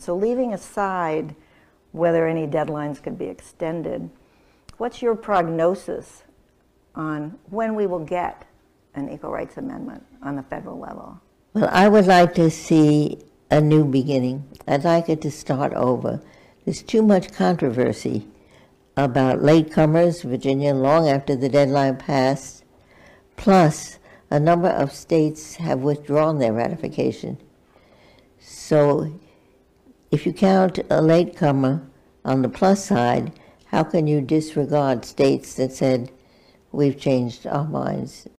So leaving aside whether any deadlines could be extended, what's your prognosis on when we will get an equal rights amendment on the federal level? Well, I would like to see a new beginning. I'd like it to start over. There's too much controversy about latecomers, Virginia, long after the deadline passed. Plus, a number of states have withdrawn their ratification. So, if you count a latecomer on the plus side, how can you disregard states that said, we've changed our minds